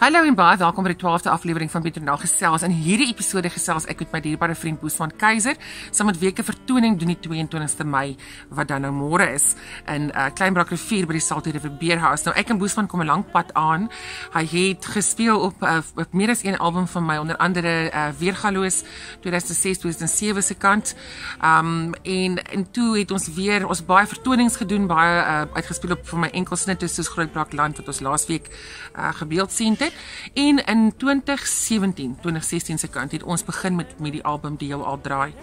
Hallo en baie welkom by die 12de aflewering van Beternaal Gesels. In hierdie episode gesels ek met my dierbare vriend Boes van Keiser, saam met weke vertoning doen die 22ste Mei wat dan nou môre is in uh, Kleinbrak rivier by die Salty River Beerhouse. Nou ek en Boes van kom 'n lank pad aan. Hy het gespeel op, uh, op meer as een album van my, onder andere uh, Weergaloos 2006-2007 se kant. Um en en toe het ons weer ons baie vertonings gedoen, baie uh, uitgespeel op vir my enkelsnitte soos Grootbrak Land wat ons laasweek uh, gebeeld sien het. En in 2017, 2016 se kant het ons begin met met die album Die jou al draai.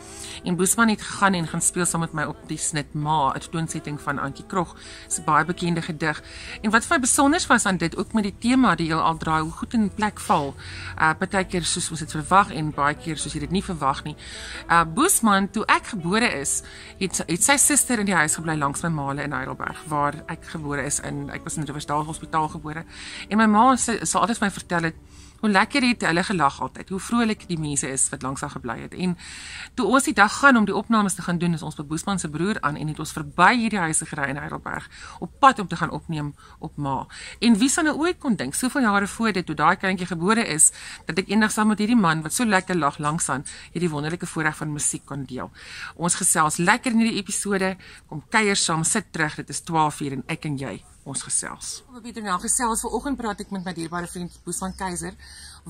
En Boesman het gegaan en gaan speel saam met my op die snit Ma, 'n toonsetting van Antjie Krog, se baie bekende gedig. En wat vir my besonder was aan dit ook met die tema Die jou al draai, hoe goed in plek val. Uh partykeer soos ons dit verwag en baie keer soos jy dit nie verwag nie. Uh Boesman, toe ek gebore is, het het sy suster in die huis gebly langs my maale in Heidelberg waar ek gebore is in ek was in Riversdal Hospitaal gebore. En my ma sê sal altyd my vertel het hoe lekker het hulle gelag altyd. Hoe vrolik die mense is wat langs haar gebly het. En toe ons die dag gaan om die opnames te gaan doen, is ons by Boesman se broer aan en het ons verby hierdie huise gery in Heidelberg op pad om te gaan opneem op Ma. En wie sou nou ooit kon dink soveel jare voor dit toe daai kindjie gebore is dat ek eendag saam met hierdie man wat so lekker lag langs aan hierdie wonderlike voorreg van musiek kon deel. Ons gesels lekker in hierdie episode. Kom kuier saam, sit terug. Dit is 12:00 en ek en jy ons gesels. Op Pieter nou gesels vanoggend praat ek met my dierbare vriend Boes van Keiser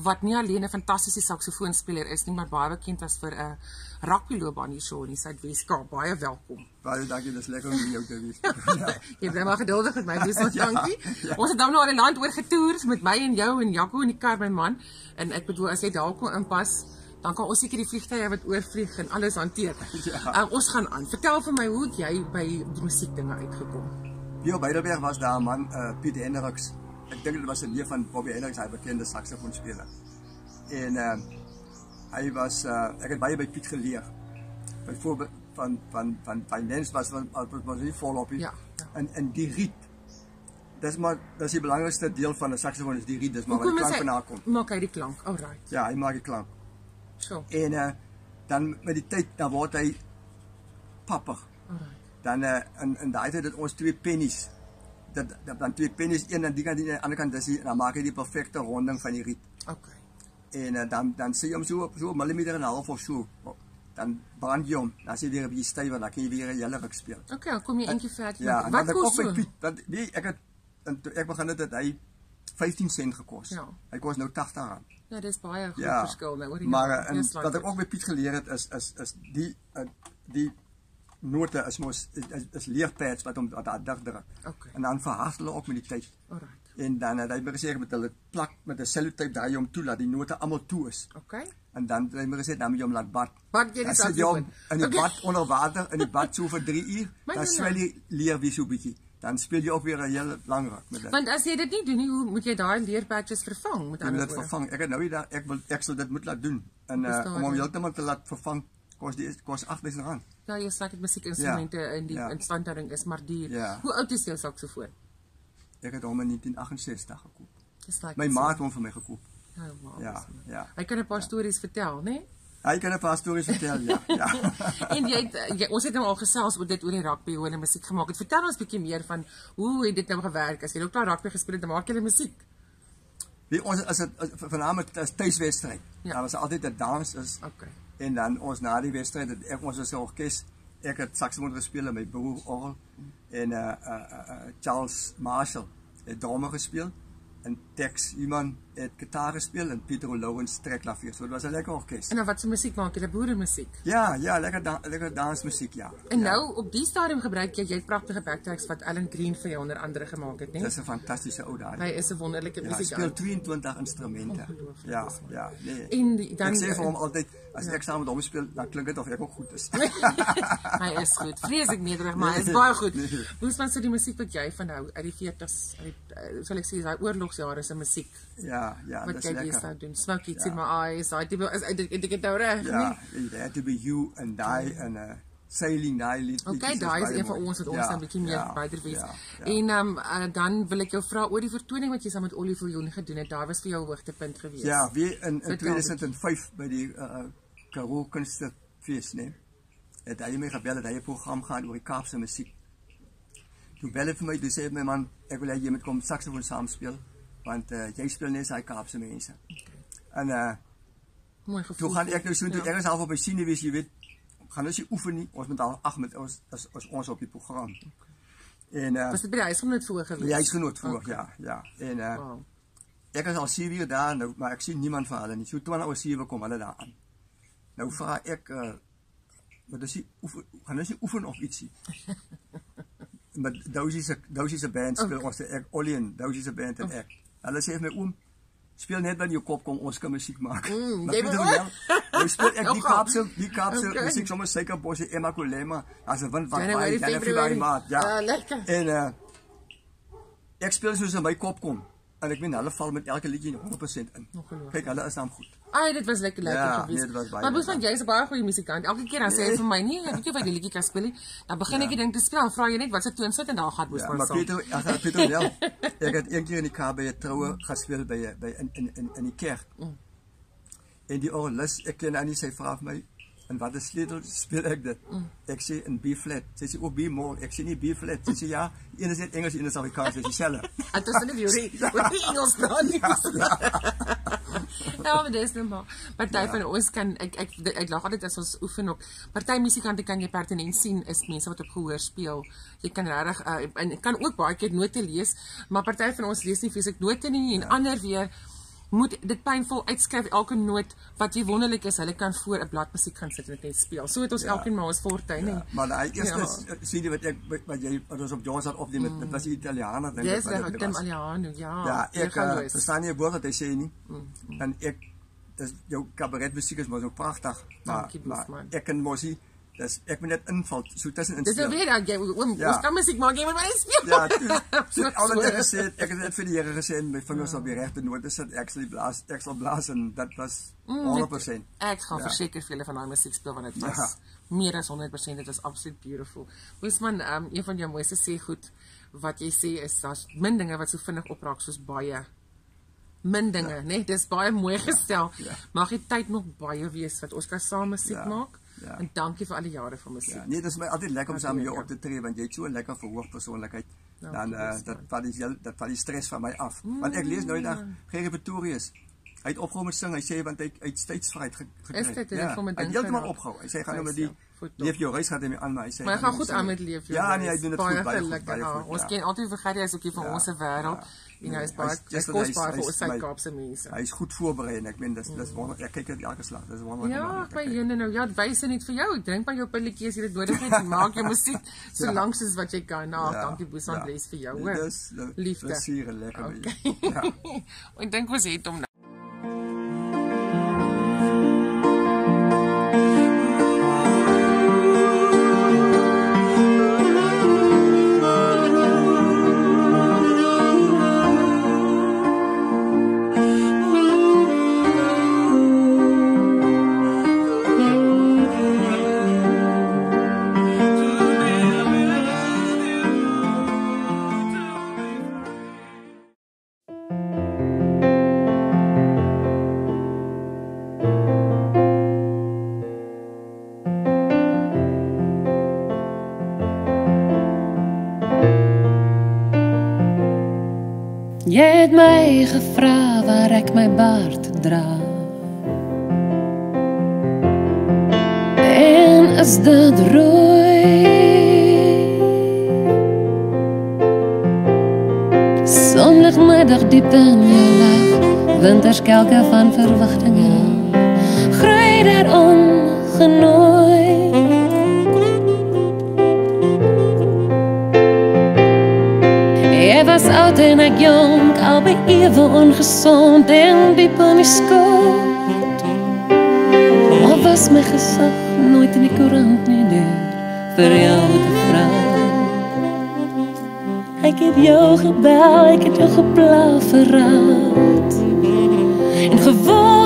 wat nie alleen 'n fantastiese saksofoonspeler is nie, maar baie bekend as vir 'n rugbyloopbaan hierso in die Suid-Weskaap. Baie welkom. Baie dankie, dis lekker om jou te wees. ja. Jy bly maar geduldig met my, Boes, ja, dankie. Ja. Ons het dan nou al 'n land oor getoer met my en jou en Jaco in die kar my man en ek bedoel as jy daar kom inpas dan kan ons seker die vliegtye wat oorvlieg en alles hanteer. Ja. Um, ons gaan aan. Vertel vir my hoe jy by die musiekdinge uitgekom. Hier op Heidelberg was daar een man, uh, Piet Hendricks. Ik denk dat was een leer van Bobby Hendricks, hij bekende saxofoonspeler. En eh, hij was, eh, uh, ik heb bij Piet geleerd. Bijvoorbeeld van, van, van, van mens was, was, was niet volop. Ja. En, en die riet, dat is, maar, dat is het belangrijkste deel van de saxofoon, is die riet. Dat is maar waar de klank vandaan komt. Maak hij die klank, alright. Ja, hij maakt die klank. Zo. En dan met die tijd, dan wordt hij papper dan uh, in in daai tyd het ons twee pennies dat dan twee pennies een aan die kant en aan die ander kant dis dan maak hy die perfekte ronding van die riet. OK. En uh, dan dan sê jy hom so so millimeter en 'n half of so. Dan brand jy hom. Dan sê jy weer 'n bietjie styf en dan kan jy weer 'n hele ruk speel. OK, dan kom jy eentjie vet. Ja, wat kos so? Piet, want wie ek het en ek begin het hy 15 sent gekos. Ja. Hy kos nou 80 rand. Ja, dis baie groot ja, verskil nou oor die Maar uh, en, wat ek ook met Piet geleer het is is is die uh, die note is mos is, is leerpads wat om daar dig druk. Okay. En dan verhard hulle ook met die tyd. Alright. En dan het hy my gesê met hulle plak met 'n sellotape daai om toe dat die note almal toe is. Okay. En dan het hy my gesê dan moet jy hom laat bad. Bad jy dit dan in die okay. bad onder water in die bad so vir 3 uur. dan swel jy leer wie so bietjie. Dan speel jy ook weer 'n hele lang ruk met dit. Want as jy dit nie doen nie, hoe moet jy daai leerpatches vervang met ander woorde? Dit vervang. Ek het nou hier ek wil ek sal dit moet laat doen. En uh, om hom heeltemal te laat vervang kos die kos 8000 rand. Ja, jy sê dit musiekinstrumente ja, in die ja. instandhouding is maar duur. Ja. Hoe oud is jou saksofoon? Ek het hom in 1968 gekoop. Dis like My ma het hom vir my gekoop. Oh, wow, ja, ja. Hy kan 'n paar ja. stories vertel, né? Nee? Hy kan 'n paar stories vertel, ja. ja. en jy, jy ons het nou al gesels oor dit oor die rugby hoe hulle musiek gemaak het. Vertel ons 'n bietjie meer van hoe het dit nou gewerk as jy ook daar rugby gespeel het, maak jy musiek? Wie ons as dit vanaand as tuiswedstryd. Ja. Daar was altyd 'n dans is. Okay. En dan ons na die wedstryd het ek ons as orkes ek het saksofoon gespeel met my broer Orl en uh uh, uh Charles Marshall het drama gespeel en Tex iemand het gitaar gespeel en Pieter Lawrence trekklavier. So dit was 'n lekker orkes. En dan wat se musiek maak jy? Boere musiek. Ja, ja, lekker da lekker dansmusiek, ja. En ja. nou op die stadium gebruik jy jy pragtige backtracks wat Alan Green vir jou onder andere gemaak het, né? Dis 'n fantastiese ou daai. Hy is 'n wonderlike ja, musiek. Hy speel 22 instrumente. Ja, ja, nee. En die, dan ek sê vir hom altyd as ja. ek saam met hom speel, dan klink dit of ek ook goed is. hy is goed. Vreeslik nederig, maar hy is baie goed. Nee. Hoe is man so die musiek wat jy van hou uit die 40s, uit die uh, sal ek sê daai oorlogsjare se musiek? Ja, ja, dis lekker nou doen. Smoke iets ja. in my eyes. Ek dit nou reg, nee. Ja, it had to be you and die ja. and uh, sailing daai lied. Okay, daai is een van ons wat ons ja, 'n bietjie meer ja, buiter wees. Ja, ja. En um, uh, dan wil ek jou vra oor die vertoning wat jy saam met Oliver Jon gedoen het. Daar was vir jou hoogtepunt geweest. Ja, wie in in 2005 by die uh, Karoo Kunstefees, né? Nee, het hy my gebel dat hy 'n program gaan oor die Kaapse musiek. Toe bel hy vir my, toe sê my man, ek wil hê jy moet kom saksofoon saam speel want eh, uh, jij speelde in zijn Kaapse mensen. En uh, Mooi gevoel. Toen gaan ik dus nou toen, ja. ergens half op een sinewis, je weet, gaan dus oefenen. Ons met al Ahmed als, als, als ons op je programma. En, uh, Was het bij de IJsgenoot vroeger geweest? Bij de IJsgenoot voor, okay. ja. ja. En, uh, wow. Ik was al Syriër daar, nou, maar ik zie niemand verder niet. Toen waren we Syriër, komen alle daar aan. Nou vraag ik, uh, maar dus oefen, gaan dus oefenen of iets? maar Doosie's band speelt ons de act, Olien, Doosie's band en act. Hulle sê vir my oom speel net in jou kop kom ons kan musiek maak. Mm, jy moet wel. Ons speel ek die Kaapse die Kaapse okay. musiek sommer seker bosse Emma Kolema as 'n wind wat baie dan vir my maat. Ja. Uh, lekker. En uh ek speel soos in my kop kom. En ek meen hulle val met elke liedjie 100% in. Kyk, hulle is dan goed. Ai, dit was lekker lekker ja, geweest. Nee, maar Boesman, jy's 'n baie goeie musikant. Elke keer dan sê hy nee. vir my, "Nee, weet jy wat die liedjie kan speel nie?" Dan begin ja. ek ding te speel, vra jy net wat se toon sit en dan gaan Boesman ja, maar Pieter, ag, Pieter, ja. Ek het een keer in die KB by 'n troue gespeel by by in in in in die kerk. Mm. En die orgelis, ek ken Annie sy vra vir my, En wat is sleutel speel ek dit? Mm. Ek sê in B flat. Sy sê ook B more. Ek sê nie B flat. Sy sê ja, een is net Engels, een is Afrikaans, dis dieselfde. Dit is nie die die Engels dan Ja, maar dis net maar. Party ja. van ons kan ek ek ek, ek lag altyd as ons oefen op. Party musikante kan jy pertinent sien is mense wat op gehoor speel. Jy kan regtig uh, en kan ook baie keer note lees, maar party van ons lees nie fisiek note nie en ja. ander weer moet dit pynvol uitskryf elke noot wat jy wonderlik is hulle kan voor 'n blad musiek gaan sit en net speel. So het ons ja. elkeen maar ons fortuin ja. en maar hy eerste ja. sien jy wat ek wat jy wat ons op Jones had opneem met dit was die Italianer dink yes, ek. Dis Tim Italiano. Ja. Ja, ek uh, verstaan nie woord wat hy sê nie. Mm. Mm. En ek dis jou kabaret musiek is maar so pragtig. Maar, Dankie, maar ek kan mos nie Dis ek moet net inval so tussen in. Dis nou weer dan jy oom, ja. ons kan musiek maak, jy moet maar speel. Ja, so al wat ek gesê het, ek het net vir die Here gesê en my vingers ja. op die regte note sit, ek sal blaas, ek sal blaas en dit was 100%. Mm, ek gaan ja. verseker vir julle van daai musiek speel want dit was ja. meer as 100%, dit was absoluut beautiful. Moesman, um, een van jou mooiste sê goed wat jy sê is daar's min dinge wat so vinnig opraak soos baie min dinge, ja. né? Nee, dis baie mooi ja. gestel. Ja. Ja. Mag die tyd nog baie wees wat ons kan saam musiek ja. maak. Ja. En dank je voor alle jaren van muziek. Nee, het is mij altijd lekker om samen jou op te treden, want jij hebt zo'n lekker verhoogd persoonlijkheid. Dan, uh, dat, valt die, stress van mij af. Mm, want ik lees nooit dag mm. geen repertorius. Hij heeft opgehouden met zingen, hij zei, want hij, hij heeft steedsvrijheid gekregen. Is dit, hij heeft helemaal opgehouden. Hij zei, ga nu met die... Leef reis gaat hij aan, mij. zei... Maar hij gaat goed aan met liefje. Ja, nee, hij doet het goed, bij goed. Ons geen, altijd vergeten, hij is ook hier van onze wereld. En hy is baie dis kosbaar vir ons Suid-Kaapse mense. Hy is goed voorberei en ek meen dis dis wonder ek kyk dit elke slag. Dis wonderlik. Ja, by jene nou ja, wys net vir jou. Drink maar jou pilletjie as jy dit nodig het. Maak jou musiek so ja. lank soos wat jy kan. Nou, ja, dankie Bosan ja. bless vir jou. Dis liefde. Dis lekker. Okay. Ja. ek dink ons het hom gevra waar ek my baard dra. En is dit rooi? Sonlig middag diep in jou lag, winterskelke van verwagtinge. Grei daar ongenooi. Oud en ek jong, albei ewe ongesond en diep in die skuld. Of was my gesag nooit in die koerant nie deur vir jou te vra? Ek het jou gebel, ek het jou gepla verraad. En gewonder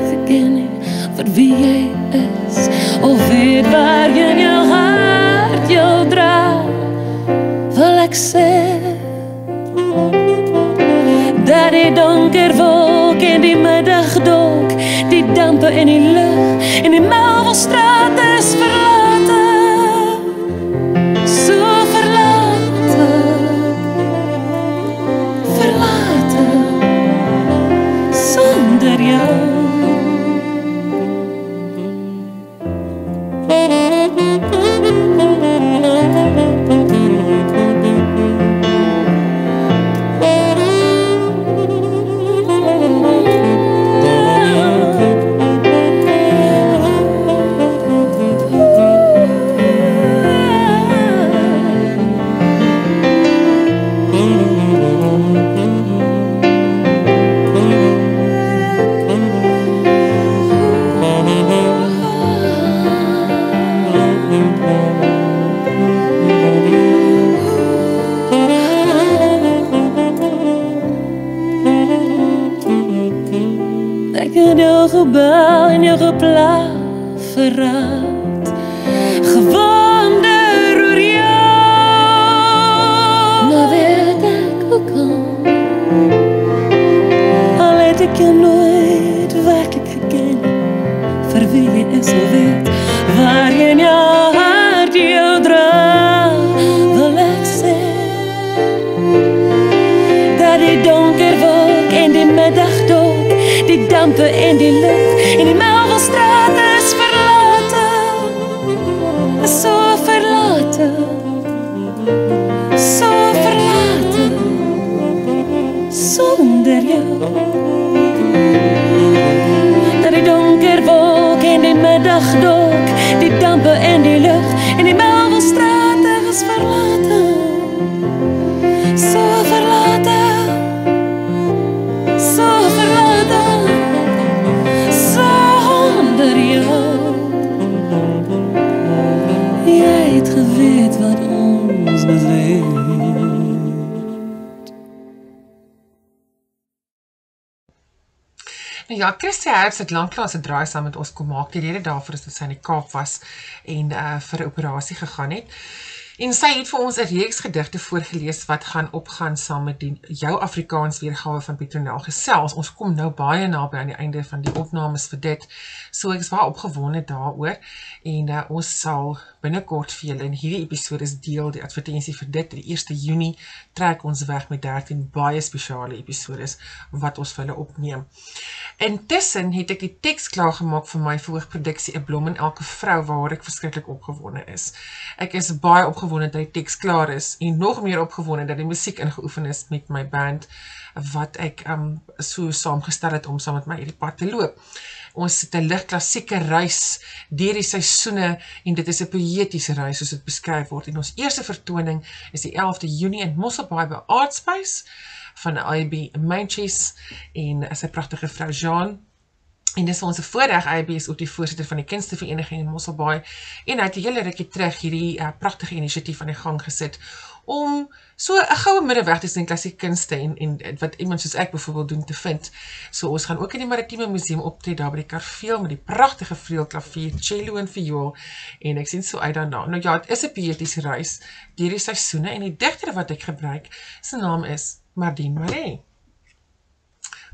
verkenning voor wie jij is. Of weet waar je in jouw hart jou draagt, wil ik zeggen. Dat die donker wolk in die middag dook, die dampen in die In je geplaverat. Gewoon de jou. Maar werd ik ook al. Al ik je nooit werkelijk gekend. Voor wie je is zo werd. Waar je in jouw hart je. Wil ik. Dat die donker wolk en die middagdolk. Die dampen en die lucht in die Melvelstraat is verlaten. Zo verlaten. Zo verlaten. Zonder jou. Dat die donker wolken in en die middagdok, die dampen en die lucht in die Ja, Christy Herbs het lanklaas 'n draai saam met ons kom maak. Die rede daarvoor is dat sy in die Kaap was en uh vir 'n operasie gegaan het. En sy het vir ons 'n reeks gedigte voorgeles wat gaan opgaan saam met die jou Afrikaans weergawe van Petronel gesels. Ons kom nou baie naby aan die einde van die opnames vir dit. So ek is baie opgewonde daaroor en uh, ons sal binnekort vir julle in hierdie episode deel die advertensie vir dit. Die 1 Junie trek ons weg met 13 baie spesiale episodes wat ons vir hulle opneem. Intussen het ek die teks klaar gemaak vir my verhoogproduksie 'n blom in elke vrou waaroor ek verskriklik opgewonde is. Ek is baie opgewonde dat die teks klaar is en nog meer opgewonde dat die musiek ingeoefen is met my band wat ek um so saamgestel het om saam met my hierdie pad te loop. Ons het 'n lig klassieke reis deur die seisoene en dit is 'n poëtiese reis soos dit beskryf word. En ons eerste vertoning is die 11de Junie in Mosselbaai by Artspace van IB Manchis en sy pragtige vrou Jean En dis vir ons 'n voorreg IB is ook die voorsitter van die kunstevereniging in Mosselbaai en hy het 'n hele rukkie terug hierdie uh, pragtige inisiatief aan die gang gesit om so 'n goue middeweg tussen klassieke kunste en en wat iemand soos ek byvoorbeeld doen te vind. So ons gaan ook in die Maritieme Museum optree daar by die Karveel met die pragtige vleuelklavier, cello en viool en ek sien so uit daarna. Nou ja, dit is 'n poëtiese reis deur die seisoene en die digter wat ek gebruik, se naam is Mardine Maree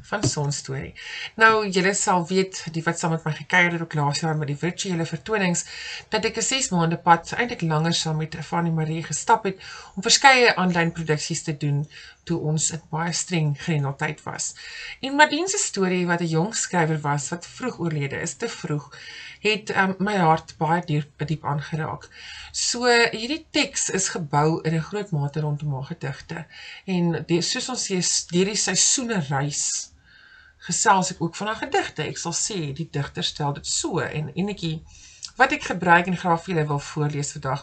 van Sonstorie. Nou, julle sal weet, die wat saam met my gekuier het ook laas jaar met die virtuele vertonings, dat ek 'n 6 maande pad eintlik langer saam met Fanny Marie gestap het om verskeie aanlyn produksies te doen toe ons in baie streng grendeltyd was. En Madine se storie wat 'n jong skrywer was wat vroeg oorlede is, te vroeg, het um, my hart baie diep, diep aangeraak. So hierdie teks is gebou in 'n groot mate rondom haar gedigte en die, soos ons sê, deur die seisoene reis gesels ek ook van haar gedigte. Ek sal sê die digter stel dit so en enetjie wat ek gebruik en graag vir julle wil voorlees vandag.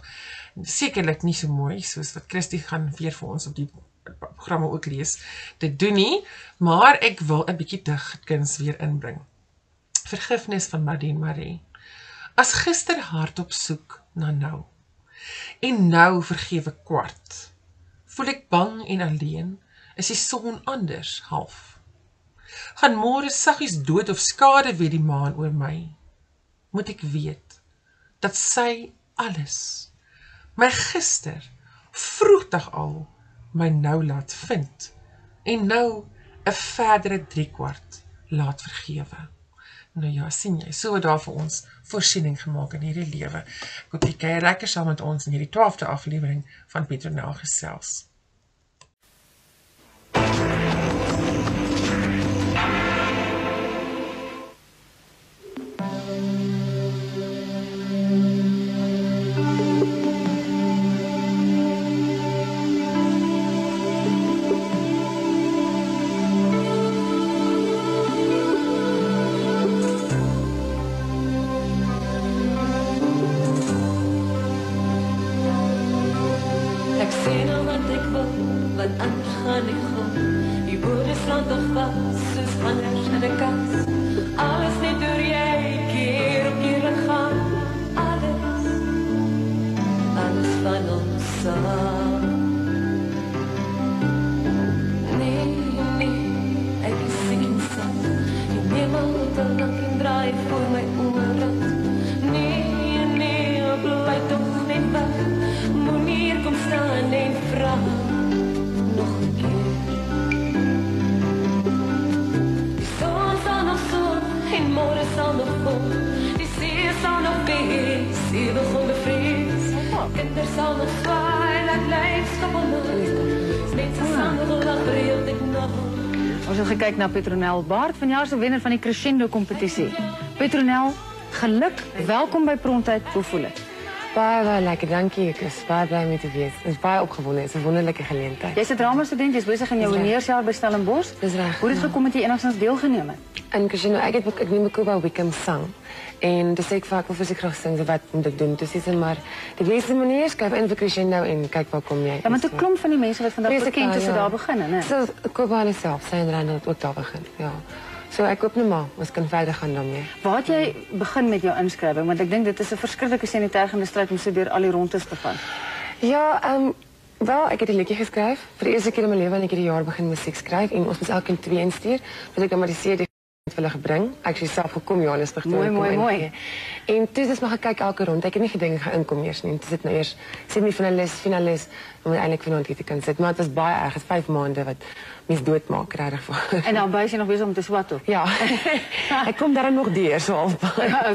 Sekerlik nie so mooi soos wat Christie gaan weer vir ons op die programme ook lees. Dit doen nie, maar ek wil 'n bietjie digkuns weer inbring. Vergifnis van Madine Marie. As gister hardop soek na nou. En nou vergewe kwart. Voel ek bang en alleen, is die son anders half gaan môre saggies dood of skade weer die maan oor my. Moet ek weet dat sy alles my gister vroegdag al my nou laat vind en nou 'n verdere 3 kwart laat vergewe. Nou ja, sien jy, so word daar vir ons voorsiening gemaak in hierdie lewe. Ek hoop jy kyk lekker saam met ons in hierdie 12de aflewering van Petronel gesels. Kinders sal nog zwaai, Ons het gekyk na Petronel Baard, vanjaar se wenner van die Crescendo kompetisie. Petronel, geluk, welkom by Prontheid. Hoe Baie baie lekker, dankie. Ek is baie bly om te wees. Ek is baie opgewonde. Dit is 'n wonderlike geleentheid. Jy's 'n drama student, jy's besig in jou honeursjaar by Stellenbosch. Dis reg, Hoe het dit ja. gekom dat jy enigstens deelgeneem het? En Casino, ek het ek neem Kuba Wickham sang. En dis ek vaak of ek graag sing, so wat moet ek doen? Dis is maar die beste manier skryf in vir Crescendo en kyk waar kom jy. Ja, want 'n klomp van die mense wat vandag bekend is, het ja. daar begin, hè? So Kuba hulle self, sy en Randall het ook daar begin. Ja. So ek hoop net maar ons kan verder gaan daarmee. Waar het jy begin met jou inskrywing? Want ek dink dit is 'n verskriklike senitergende stryd om so deur al die rondes te gaan. Ja, ehm wel, ek het 'n liedjie geskryf. Vir die eerste keer in my lewe en ek het die jaar begin musiek skryf en ons moes elkeen twee instuur. Dus ek dan maar die CD vir hulle gebring. Ek het self gekom Johannesburg toe. Mooi, mooi, mooi. En toe is maar gekyk elke rond. Ek het nie gedink ek gaan inkom eers nie. Dit is nou eers semifinalis, finalis om uiteindelik vanaand hier te kan sit. Maar dit was baie erg. Dit is 5 maande wat mens doodmaak regtig. En dan bys jy nog besig om te swat ook. Ja. ek kom daar nog deur so half.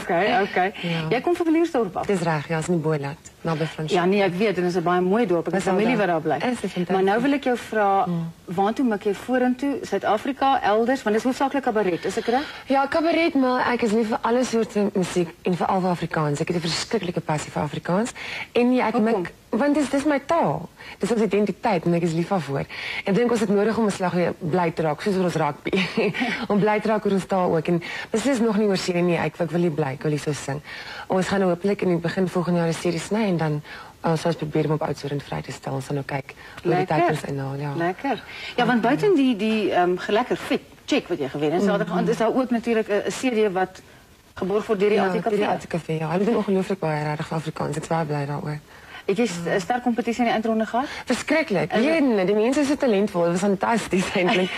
okay, okay. Ja. Jy kom van Viliersdorp af. Dis reg, ja, is nie Boilat, naby Fransie. Ja, nee, ek weet en dit is 'n baie mooi dorp. Ek het Dis al familie wat daar. bly. Is. Maar nou wil ek jou vra, waartoe mik jy vorentoe? Suid-Afrika, elders, want dit is hoofsaaklik kabaret, is ek reg? Ja, cabaret, maar ek is lief vir alle soorte musiek en veral vir Afrikaans. Ek het 'n verskriklike passie vir Afrikaans. En ja, ek mik want dis dis my taal. Dis ons identiteit en ek is lief daarvoor. Ek dink ons het nodig om 'n slag weer bly te raak soos ons rugby. om bly te raak oor ons taal ook en beslis nog nie oor serie nie. Ek ek wil nie bly, ek wil nie so sing. Ons gaan nou hopelik in die begin volgende jaar 'n serie sny en dan uh, sal ons probeer om op Oudtshoorn vry te stel. Ons gaan nou kyk hoe die tyd ons inhaal, ja. Lekker. Ja, want buiten die die ehm um, gelekker fit check wat jy gewen het, mm -hmm. is daar ook natuurlik 'n 'n serie wat geborg word deur die Ja, Attica. die Attica ja. Hulle doen ongelooflik baie regtig vir Afrikaans. Ek is baie bly daaroor. Het jy st- 'n sterk kompetisie in die eindronde gehad? Verskriklik. Jeden, die mense is so talentvol. Dit was fantasties eintlik.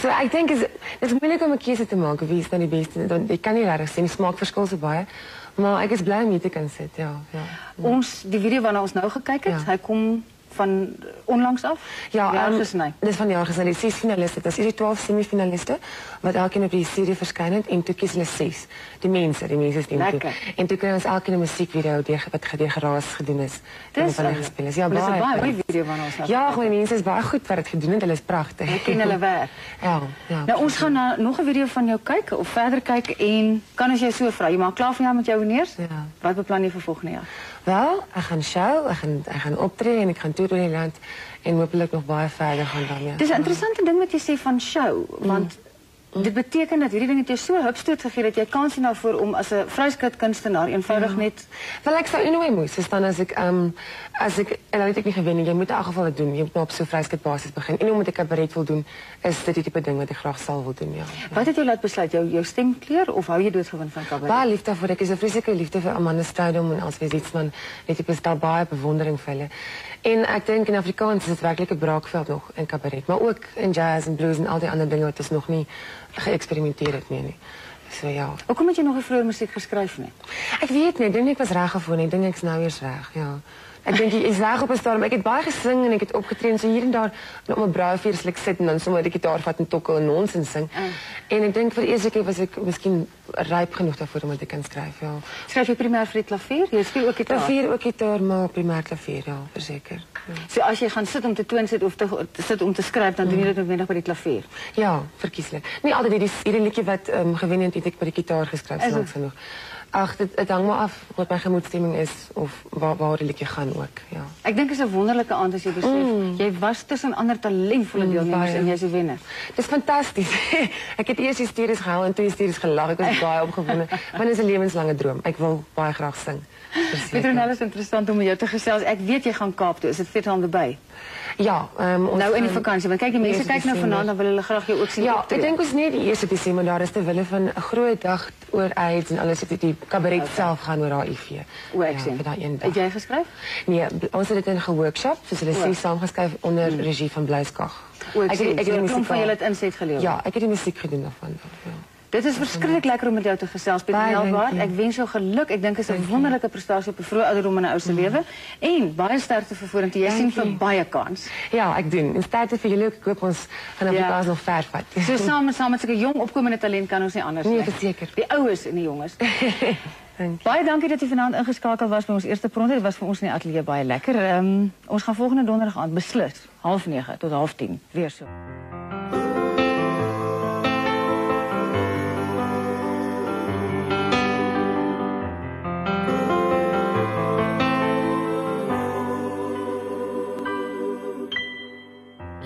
so ek dink is dit is moeilik om 'n keuse te maak wie is nou die beste. Dan ek kan nie regtig die smaak verskil so baie. Maar ek is bly om hier te kan sit. Ja, ja. Ons die video waarna ons nou gekyk het, Ja. hy kom van onlangs af. Ja, jaar ehm, gesny. Dis van die jaar gesny. Die 6 finaliste. Dit is die 12 semifinaliste wat elkeen op die serie verskyn het en toe kies hulle 6. Die mense, die mense stem toe. En toe kry ons elkeen 'n musiekvideo deur wat gedeur geraas gedoen is. Dis van hulle gespeel is. Ja, Maar dis 'n baie. baie video waarna ons nou Ja, gewoon die mense is baie goed wat dit gedoen het. Hulle is pragtig. Hulle ken hulle werk. Ja, ja. Nou ons gaan na nog 'n video van jou kyk of verder kyk en kan as jy so vra, jy maak klaar vir jou met jou honeurs? Ja. Wat beplan jy vir volgende jaar? Wel, ek gaan show, ek gaan ek gaan optree en ek gaan toer oor die land en hopelik nog baie verder gaan daarmee. Dis 'n interessante ding wat jy sê van show, want dit beteken dat hierdie ding het jou so hupstoot gegee dat jy kans sien daarvoor om as 'n vryskut kunstenaar eenvoudig net Wel ek sou anyway moes as ek ehm um, as ek en dan het ek nie gewen nie. Jy moet in elk geval dit doen. Jy moet nou op so vryskut basis begin. En omdat ek cabaret wil doen, is dit die tipe ding wat ek graag sal wil doen, ja. Wat het jou laat besluit jou jou stemkleur of hou jy doodgewoon van cabaret? Baie liefde vir ek is 'n vreeslike liefde vir Amanda Strydom en Elsbeth Lietsman. Net ek bestel baie bewondering vir hulle. En ik denk in Afrikaans is het werkelijk een braakveld nog in cabaret. Maar ook in jazz en blues en al die andere dingen. Het nog niet geëxperimenteerd meer. Nie. So, ja. Hoe kom je nog een vroeg muziek geschreven? Ik weet niet. Ik denk ik was raar gevonden. Ik denk ik het nou weer raar. Ja. Ik denk, is daarop is daarom. Ik heb baar gezingen en ik heb opgetraind Zo hier en daar op mijn bruifeestelijk zitten. En soms de gitaar vat en tokkel en nonsens zing. Ah. En ik denk, voor de eerste keer was ik misschien rijp genoeg daarvoor om het te kunnen schrijven. Schrijf je primair voor het klavier? Je speelt ook gitaar? Klavier ook gitaar, maar primair klavier, ja, zeker. Ja. Als je gaat zitten om te toon zitten of te, zitten om te schrijven, dan doe je dat mm. nog bij die klavier? Ja, verkieslijk. Nee, altijd, is ieder liedje wat um, gewinnen heeft, ik bij de gitaar geschreven, genoeg snaaks het? genoeg. Ag, dit dit hang maar af wat my gemoedstemming is of waar waar die liedjie gaan ook, ja. Ek dink dit is 'n wonderlike aand as jy besef jy was tussen ander talentvolle deelnemers baie. en jy's die wenner. Dis fantasties. ek het eers hysteries gehuil en toe hysteries gelag. Ek was baie opgewonde. Want dit is 'n lewenslange droom. Ek wil baie graag sing. Ik vind het interessant om je te gesteld. Ik weet je gaan kap, dus het fit handen bij. Ja, um, nou in die vakantie, want kijk, die mensen kijken naar vanaand, dan willen hulle graag je ook zien. Ja, ik denk ons niet die eerste maar daar is willen van een groot dag oor AIDS en alles. Die, die cabaret okay. zelf gaan oor HIV. O, ek sien. Het jij geschreven? Nee, ons het dit in workshop, dus hulle zijn samengeschreven onder hmm. regie van Blyskag. O, ek, ek, ek, ek, van ek, ek, ek, ek, Ja, ek, ek, ek, ek, ek, ek, dit is verskriklik lekker om met jou te gesels, Baie dankie. Ek wens jou geluk. Ek dink dit is 'n wonderlike prestasie op 'n vroeë ouderdom in 'n ou se lewe en baie sterkte vir vorentoe. Jy sien vir baie kans. Ja, ek doen. En sterkte vir julle. Ek hoop ons gaan Ja. Afrikaans nog ver vat. So saam met saam met sulke jong opkomende talent kan ons nie anders Nee, nie. verseker. Die oues en die jonges. Dankie. Baie dankie dat jy vanaand ingeskakel was by ons eerste pronte. Dit was vir ons in die ateljee baie lekker. Ehm ons gaan volgende donderdag aand beslis 09:30 tot 10:30 weer so.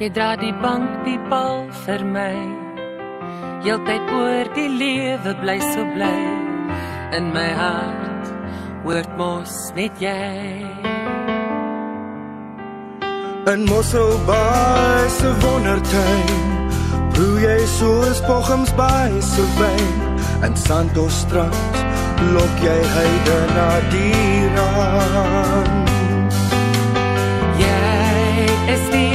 Jy dra die bank die bal vir my. Heeltyd oor die lewe bly so bly. In my hart hoort mos net jy. In Mosselbaai se wondertuin Proe jy soos pochums by se wyn In Santos strand lok jy heide na die rand Jy is die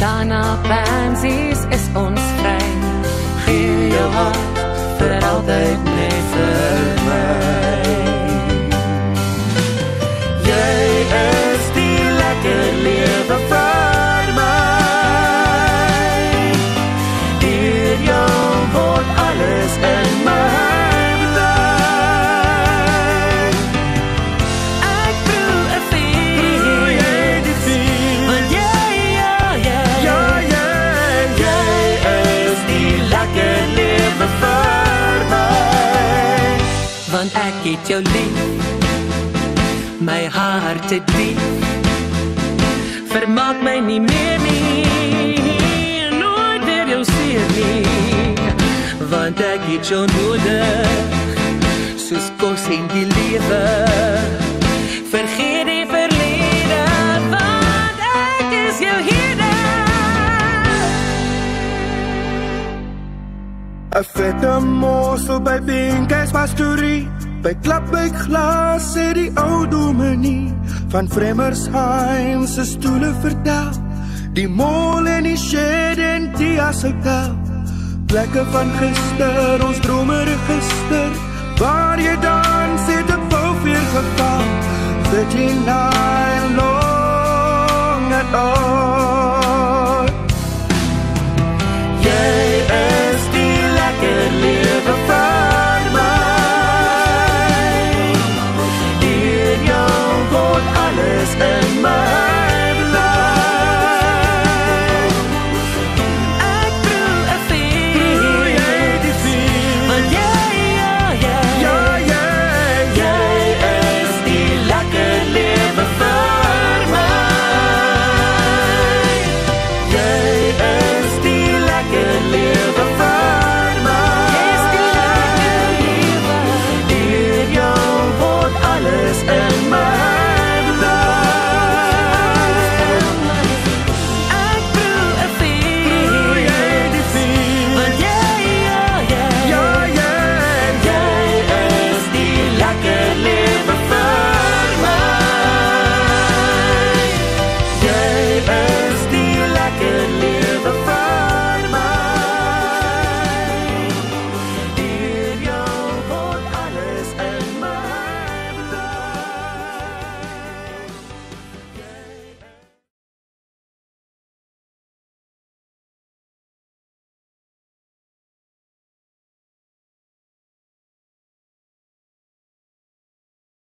lentana pansies is ons vry. Gee jou hart vir altyd het jou lief. My hart het diep. Vermaak my nie meer nie. Nooit weer jou seer nie. Want ek het jou nodig. Soos kos en die lewe. Vergeet die verlede. Want ek is jou hierde. 'n Vette morsel by Pinkes pastorie By klapbyk glas sê die ou dominee Van Fremmersheim se stoele vertel. Die mall en die shed en die hotel Plekke van gister, ons drome register. Waar jy dans het ek wou weer geval. 39 long at all